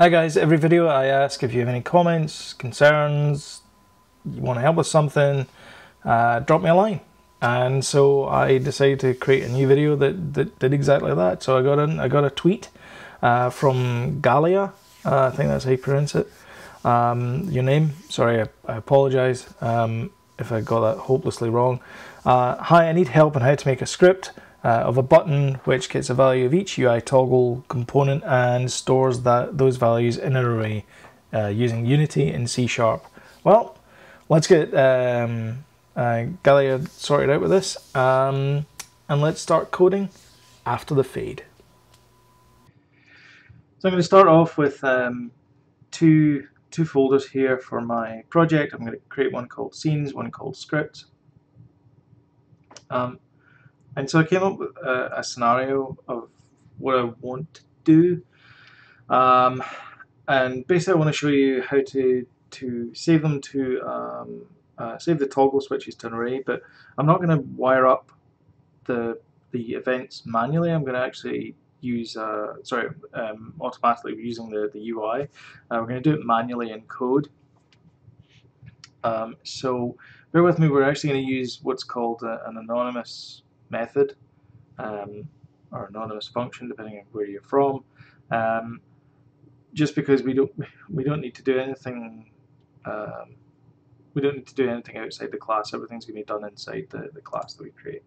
Hi guys, every video I ask if you have any comments, concerns, you want to help with something, uh, drop me a line. And so I decided to create a new video that, that did exactly that. So I got an, I got a tweet uh, from Galia, uh, I think that's how you pronounce it. Um, your name, sorry, I, I apologize um, if I got that hopelessly wrong. Uh, hi, I need help on how to make a script uh, of a button which gets a value of each UI toggle component and stores that those values in an array uh, using Unity in C Sharp. Well, let's get um, uh, Galia sorted out with this um, and let's start coding after the fade. So I'm going to start off with um, two two folders here for my project. I'm going to create one called scenes, one called scripts. Um, and so I came up with a, a scenario of what I want to do. Um, and basically I want to show you how to, to save them to um, uh, save the toggle switches to an array, but I'm not going to wire up the, the events manually. I'm going to actually use, uh, sorry, um, automatically using the, the UI. Uh, we're going to do it manually in code. Um, so bear with me, we're actually going to use what's called a, an anonymous method um, or anonymous function depending on where you're from. Um, just because we don't we don't need to do anything um, we don't need to do anything outside the class. Everything's going to be done inside the, the class that we create.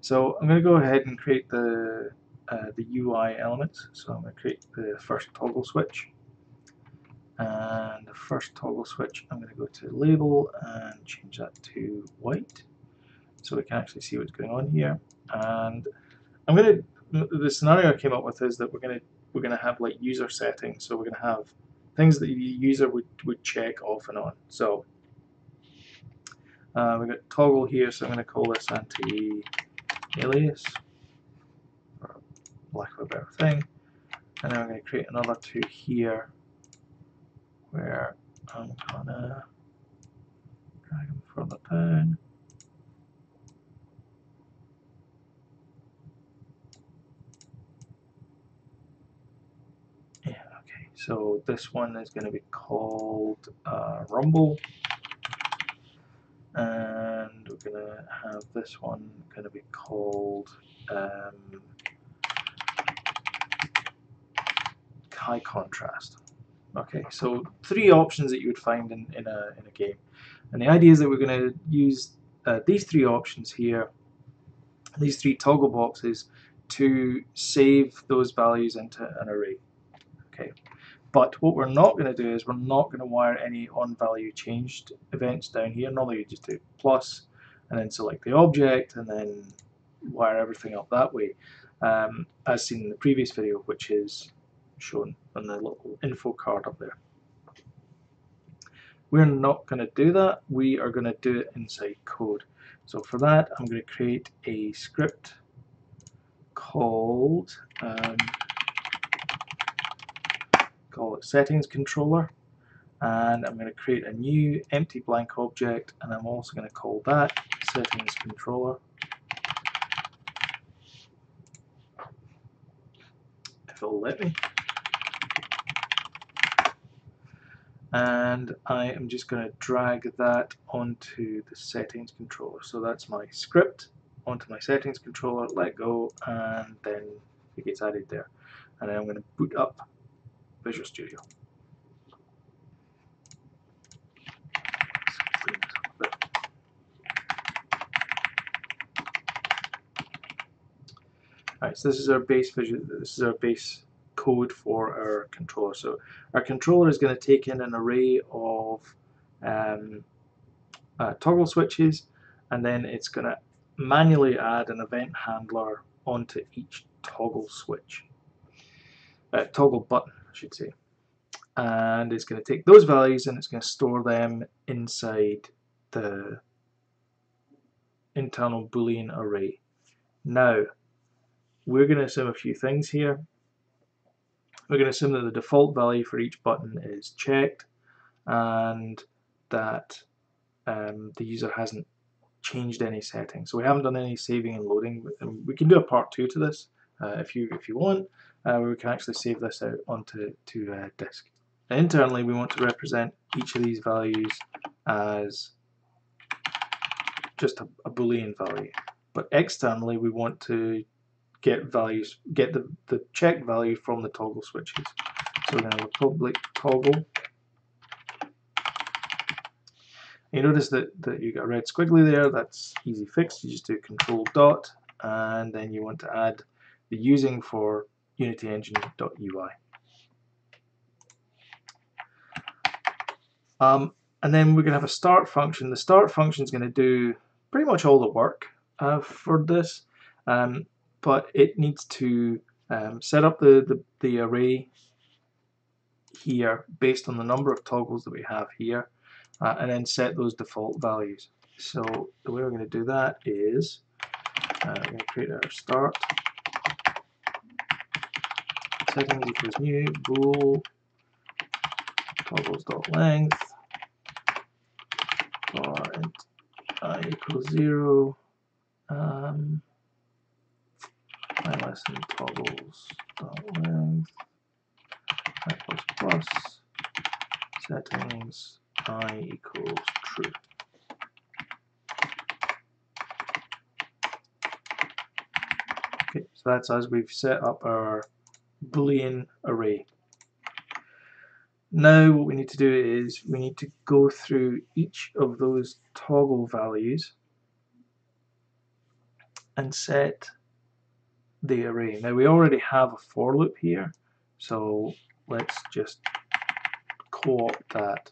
So I'm going to go ahead and create the uh, the UI elements. So I'm going to create the first toggle switch. And the first toggle switch I'm going to go to label and change that to white so we can actually see what's going on here. And I'm going to, the scenario I came up with is that we're going to, we're going to have like user settings. So we're going to have things that the user would, would check off and on. So uh, we've got toggle here, so I'm going to call this anti-alias, for lack of a better thing. And then I'm going to create another two here, where I'm going to drag them further down. So this one is going to be called uh, Rumble. And we're going to have this one going to be called um, High Contrast. Okay, so three options that you would find in, in, a, in a game. And the idea is that we're going to use uh, these three options here, these three toggle boxes, to save those values into an array. Okay, but what we're not going to do is we're not going to wire any on value changed events down here. Normally you just do plus and then select the object and then wire everything up that way um, as seen in the previous video which is shown on the little info card up there. We're not going to do that. We are going to do it inside code. So for that I'm going to create a script called um, call it settings controller. And I'm going to create a new empty blank object and I'm also going to call that settings controller. If it'll let me. And I am just going to drag that onto the settings controller. So that's my script onto my settings controller let go and then it gets added there. And then I'm going to boot up Visual Studio. Alright, so this is our base visual, this is our base code for our controller. So our controller is going to take in an array of um, uh, toggle switches and then it's going to manually add an event handler onto each toggle switch, uh, toggle button. I should say. And it's going to take those values and it's going to store them inside the internal boolean array. Now, we're going to assume a few things here. We're going to assume that the default value for each button is checked and that um, the user hasn't changed any settings. So we haven't done any saving and loading. And We can do a part two to this uh, if you if you want. Uh, where we can actually save this out onto to disk. Internally, we want to represent each of these values as just a, a boolean value, but externally we want to get values, get the, the check value from the toggle switches. So we're going to public toggle. You notice that, that you got a red squiggly there, that's easy fix, you just do control dot and then you want to add the using for unityengine.ui. Um, and then we're going to have a start function. The start function is going to do pretty much all the work uh, for this, um, but it needs to um, set up the, the, the array here based on the number of toggles that we have here, uh, and then set those default values. So the way we're going to do that is uh, we're going to create our start settings equals new. Bool toggles dot length. I equals zero um, i less than toggles dot length. I plus plus. Settings i equals true. Okay, so that's as we've set up our boolean array. Now what we need to do is we need to go through each of those toggle values and set the array. Now we already have a for loop here, so let's just co-opt that.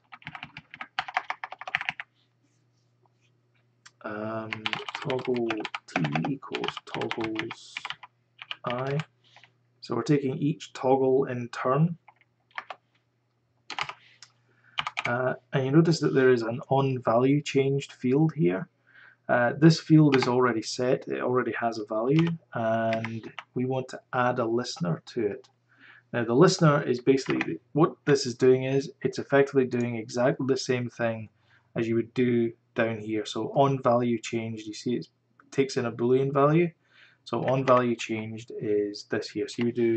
Um, toggle t equals toggles i. So we're taking each toggle in turn. Uh, and you notice that there is an on value changed field here. Uh, this field is already set, it already has a value, and we want to add a listener to it. Now the listener is basically, what this is doing is, it's effectively doing exactly the same thing as you would do down here. So on value changed, you see it takes in a boolean value, so on value changed is this here. So you do,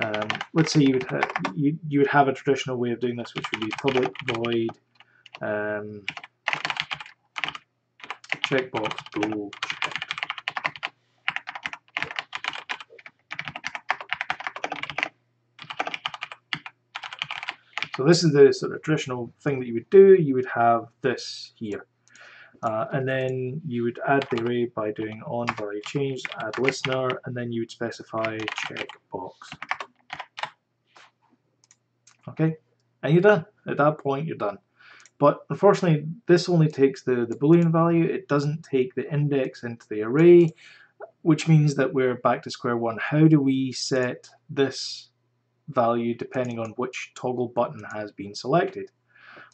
um, let's say you would have you, you would have a traditional way of doing this, which would be public void um, checkbox bool So this is the sort of traditional thing that you would do. You would have this here. Uh, and then you would add the array by doing on value change, add listener, and then you would specify checkbox. Okay, and you're done. At that point, you're done. But unfortunately, this only takes the, the boolean value. It doesn't take the index into the array, which means that we're back to square one. How do we set this value depending on which toggle button has been selected?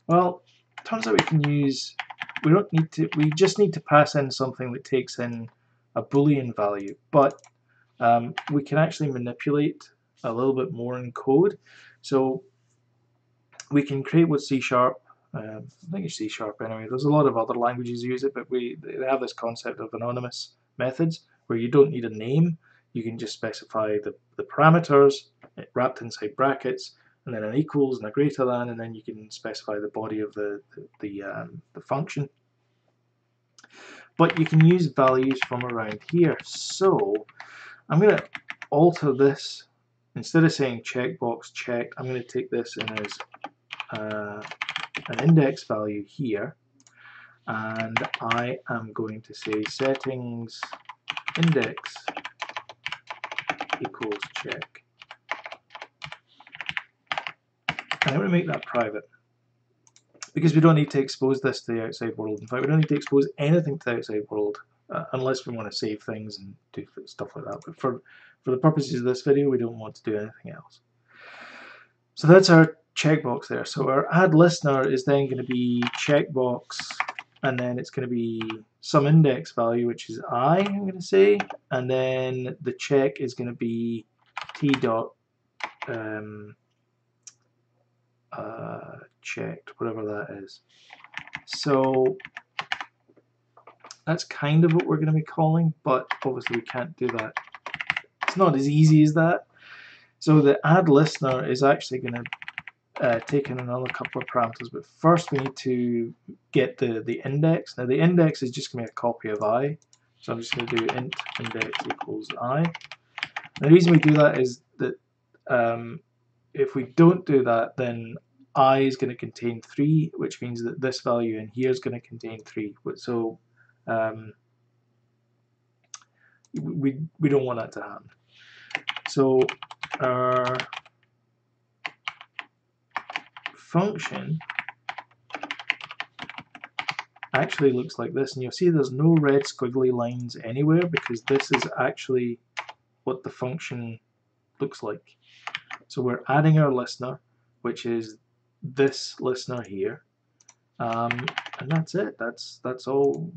Well, turns out we can use we don't need to, we just need to pass in something that takes in a boolean value, but um, we can actually manipulate a little bit more in code. So we can create with C Sharp, uh, I think it's C Sharp anyway, there's a lot of other languages use it, but we they have this concept of anonymous methods where you don't need a name, you can just specify the, the parameters wrapped inside brackets and then an equals and a greater than, and then you can specify the body of the, the, the, um, the function. But you can use values from around here. So I'm going to alter this. Instead of saying checkbox checked, I'm going to take this in as uh, an index value here. And I am going to say settings index equals check. I'm going to make that private because we don't need to expose this to the outside world. In fact, we don't need to expose anything to the outside world uh, unless we want to save things and do stuff like that. But for, for the purposes of this video, we don't want to do anything else. So that's our checkbox there. So our add listener is then going to be checkbox and then it's going to be some index value which is i I'm going to say and then the check is going to be t dot um, uh, checked, whatever that is. So that's kind of what we're going to be calling, but obviously we can't do that. It's not as easy as that. So the add listener is actually going to uh, take in another couple of parameters, but first we need to get the, the index. Now the index is just going to be a copy of i, so I'm just going to do int index equals i. And the reason we do that is that um, if we don't do that, then i is going to contain 3, which means that this value in here is going to contain 3. So um, we, we don't want that to happen. So our function actually looks like this and you'll see there's no red squiggly lines anywhere because this is actually what the function looks like. So we're adding our listener which is this listener here. Um, and that's it. That's that's all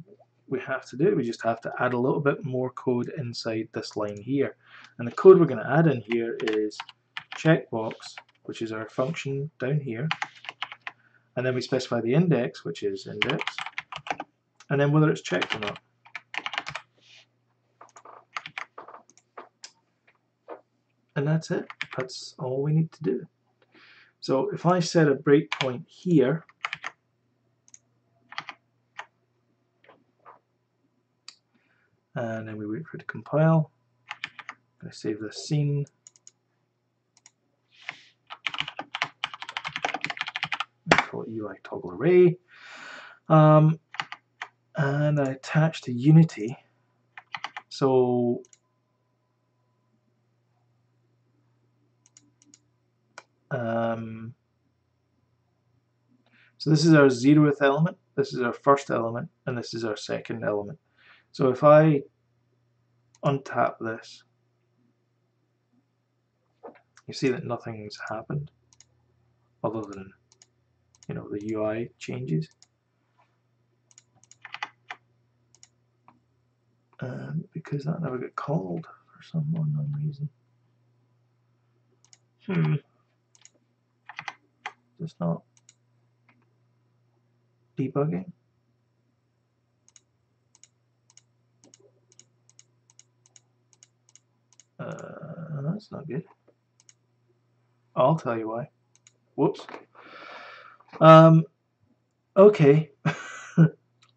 we have to do. We just have to add a little bit more code inside this line here. And the code we're going to add in here is checkbox which is our function down here. And then we specify the index which is index. And then whether it's checked or not. And that's it that's all we need to do so if I set a breakpoint here and then we wait for it to compile. I save the scene. call it UI toggle array. Um, and I attach to Unity. So um, so this is our zeroth element, this is our first element, and this is our second element. So if I untap this, you see that nothing's happened other than you know the UI changes. Um, because that never got called for some unknown reason. Hmm. Just not debugging. Uh, that's not good. I'll tell you why. Whoops. Um, okay.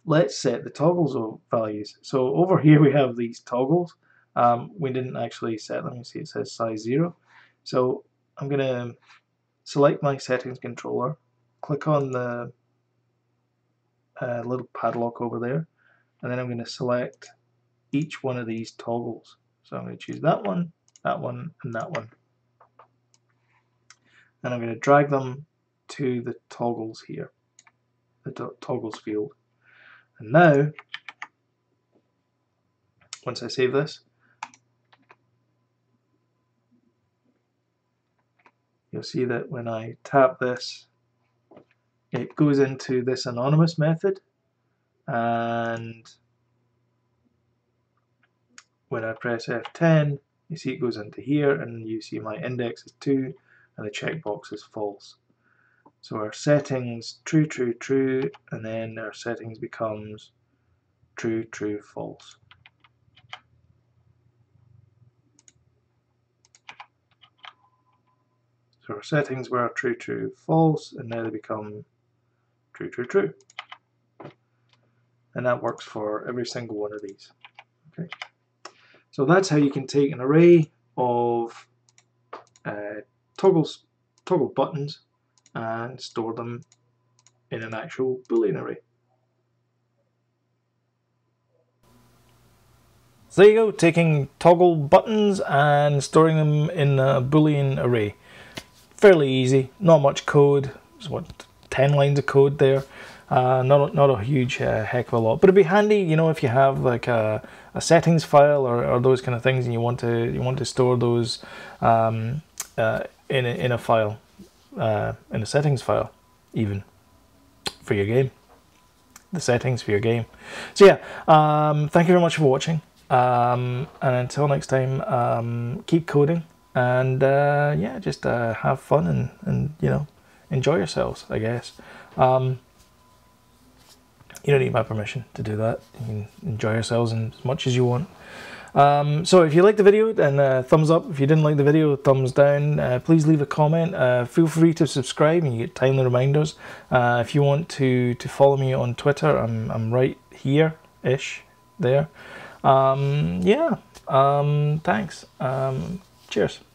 Let's set the toggles of values. So over here we have these toggles. Um, we didn't actually set them. You see it says size 0. So I'm going to select my settings controller, click on the uh, little padlock over there, and then I'm going to select each one of these toggles. So I'm going to choose that one, that one, and that one. And I'm going to drag them to the toggles here, the toggles field. And now, once I save this, you'll see that when I tap this, it goes into this anonymous method and when I press F10 you see it goes into here and you see my index is 2 and the checkbox is false. So our settings true true true and then our settings becomes true true false. So our settings were true true false and now they become true true true. And that works for every single one of these. Okay. So that's how you can take an array of uh, toggles, toggle buttons and store them in an actual boolean array. So there you go, taking toggle buttons and storing them in a boolean array. Fairly easy, not much code, it's what 10 lines of code there. Uh, not, not a huge uh, heck of a lot, but it'd be handy, you know, if you have like a, a settings file or, or those kind of things, and you want to you want to store those um, uh, in a, in a file, uh, in a settings file, even for your game, the settings for your game. So yeah, um, thank you very much for watching, um, and until next time, um, keep coding, and uh, yeah, just uh, have fun and and you know enjoy yourselves, I guess. Um, you don't need my permission to do that. You can enjoy yourselves as much as you want. Um, so if you liked the video, then uh, thumbs up. If you didn't like the video, thumbs down. Uh, please leave a comment. Uh, feel free to subscribe and you get timely reminders. Uh, if you want to, to follow me on Twitter, I'm, I'm right here-ish there. Um, yeah, um, thanks. Um, cheers.